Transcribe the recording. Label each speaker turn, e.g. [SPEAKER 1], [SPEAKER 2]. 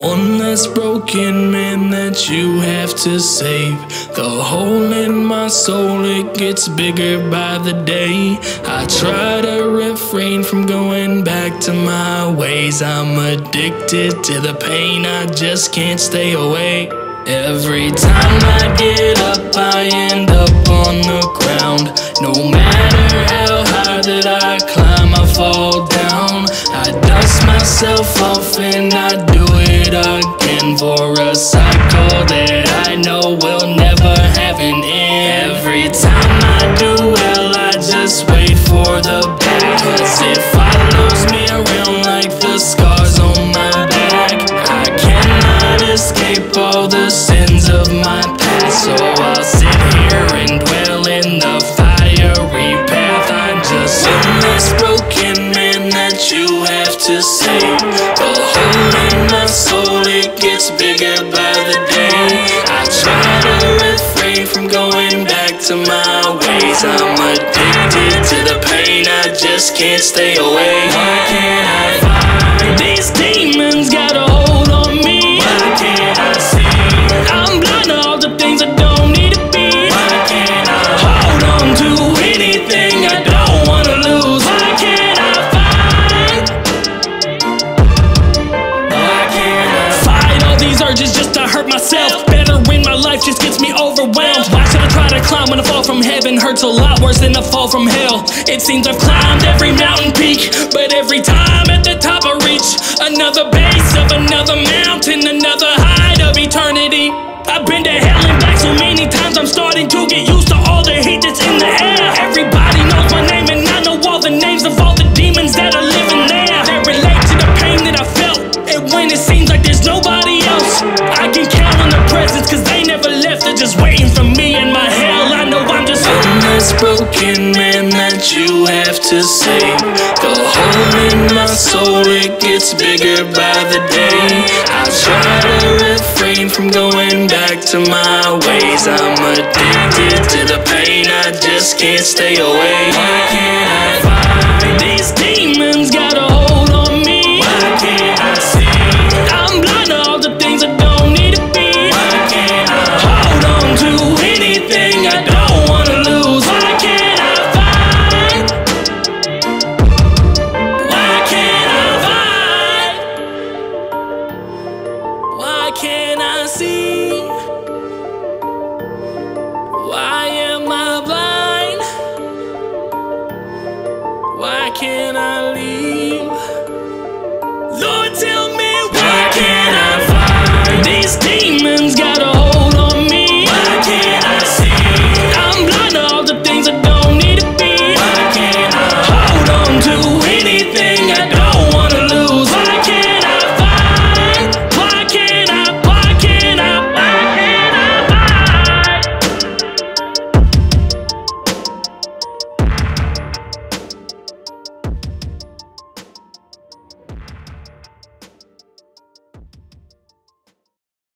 [SPEAKER 1] One less broken man that you have to save. The hole in my soul, it gets bigger by the day. I try to refrain from going back to my ways. I'm addicted to the pain, I just can't stay away. Every time I get up, I end up on the ground. No matter how high that I climb, I fall down. I dust myself off and I for a cycle that gets bigger by the day. I try to refrain from going back to my ways. I'm addicted to the pain, I just can't stay away. Why can't I find
[SPEAKER 2] myself. Better when my life just gets me overwhelmed. Why should I try to climb when a fall from heaven hurts a lot worse than a fall from hell? It seems I've climbed every mountain peak, but every time at the top I reach another base of another mountain, another height of eternity. I've been to hell and back so many times, I'm starting to get used to all the heat that's in the air. Everybody knows my name, and I know all the names of all the demons that are living there. They relate to the pain that I felt, and when it seems like there's nobody I can count on the presence, cause they never left, they're just waiting for me in my hell. I know I'm just
[SPEAKER 1] one less broken man that you have to save. The hole in my soul, it gets bigger by the day. I try to refrain from going back to my ways. I'm addicted to the pain, I just can't stay away. Why can't I see. Why am I blind? Why can't I leave? Lord, tell me why, can't I find these demons?